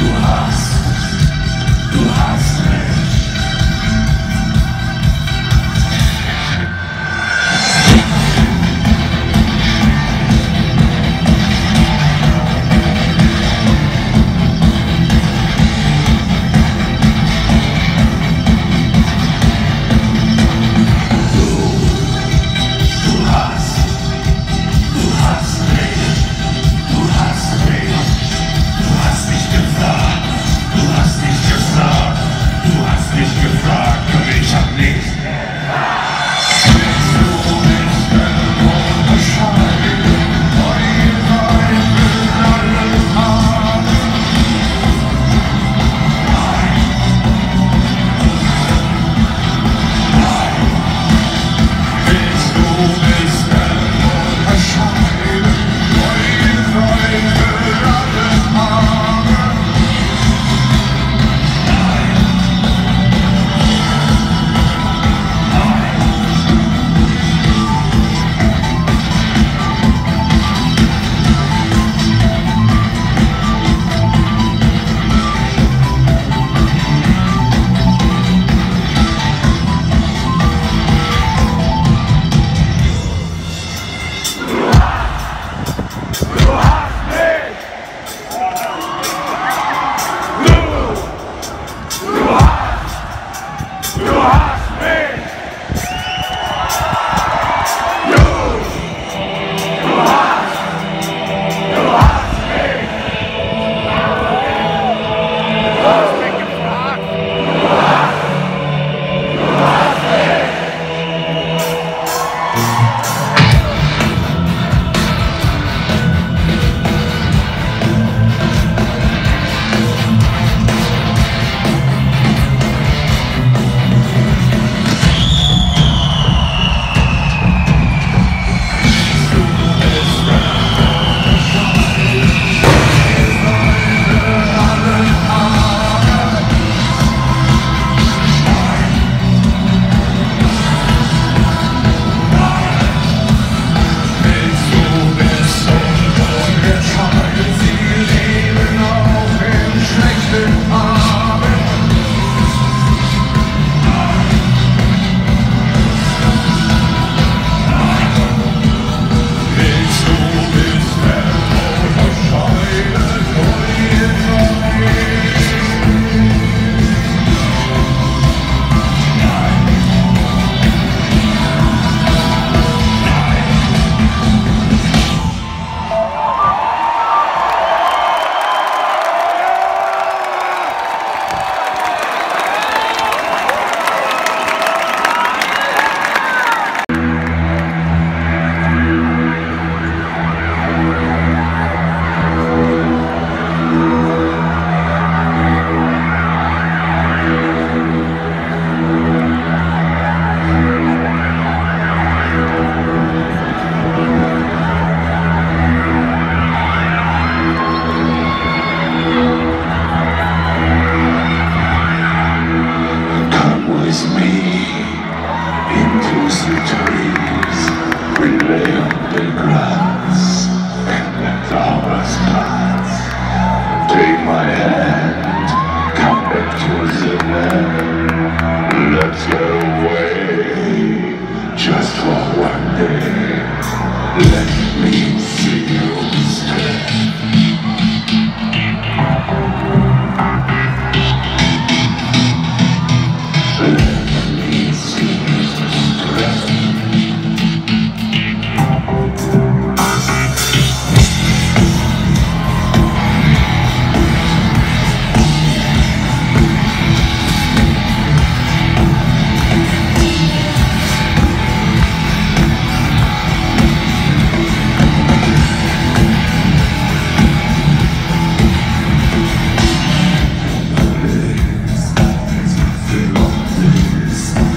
do raço, do.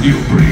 you bring.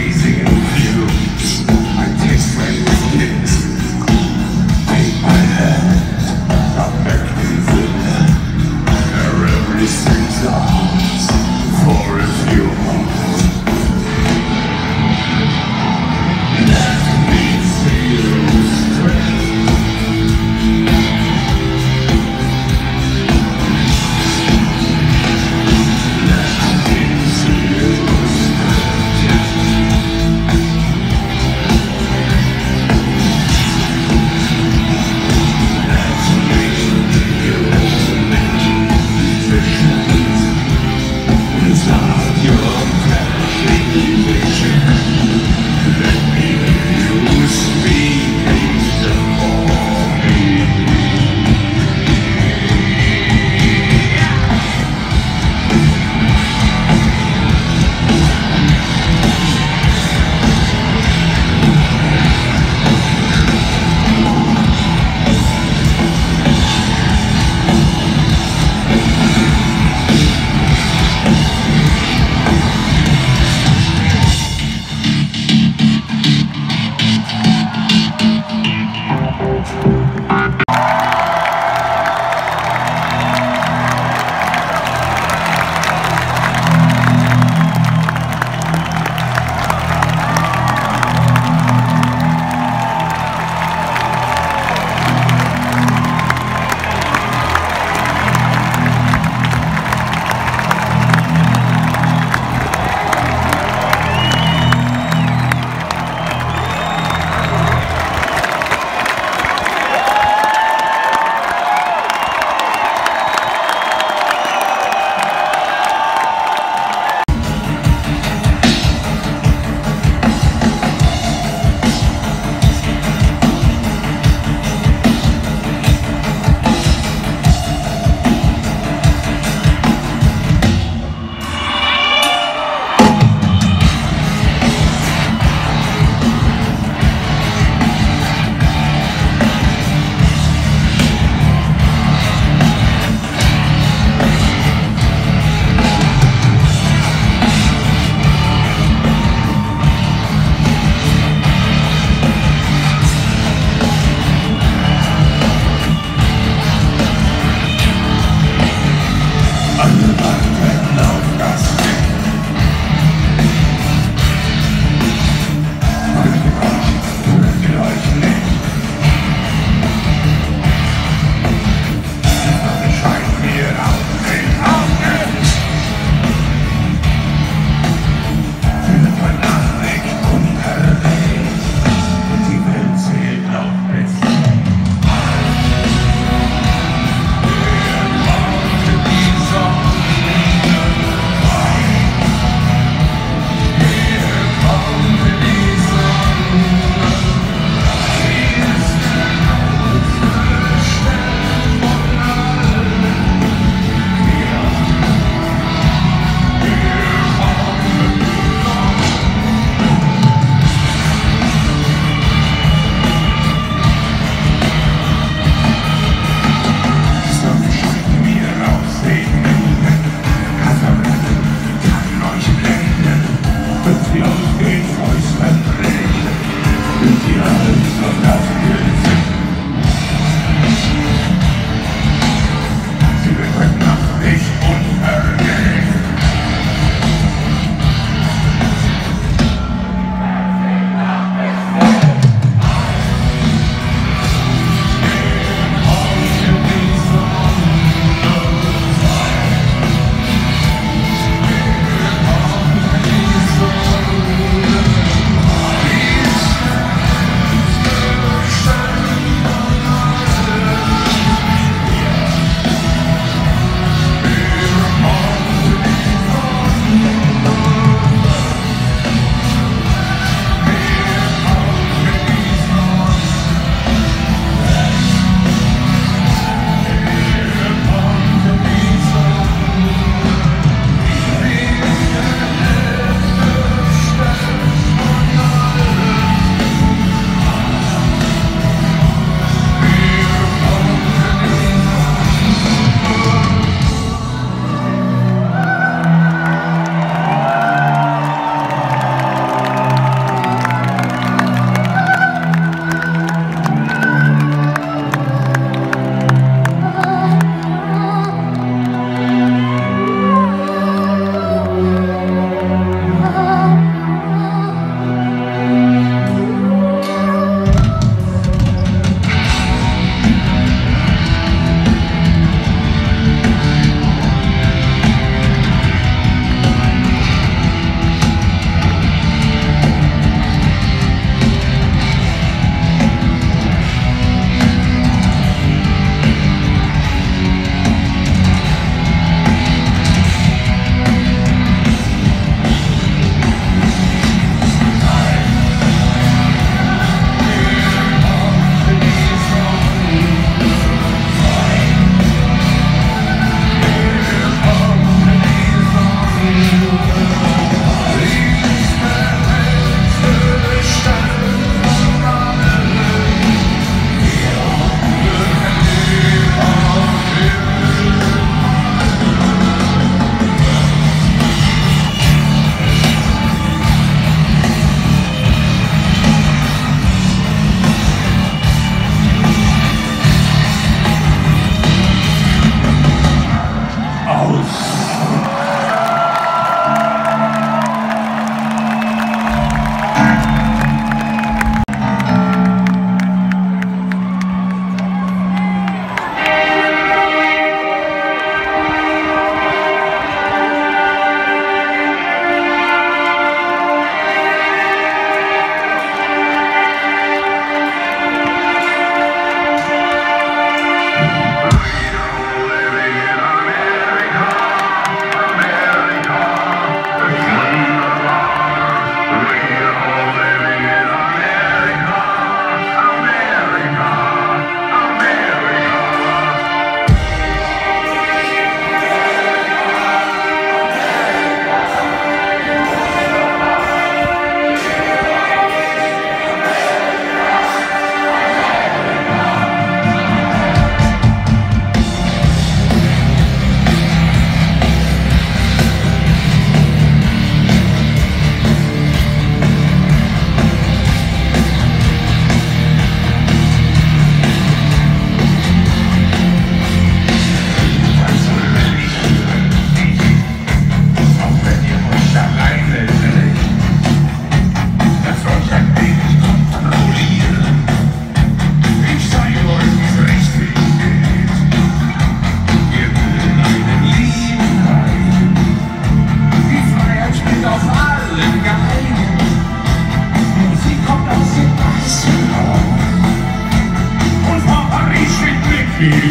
Peace.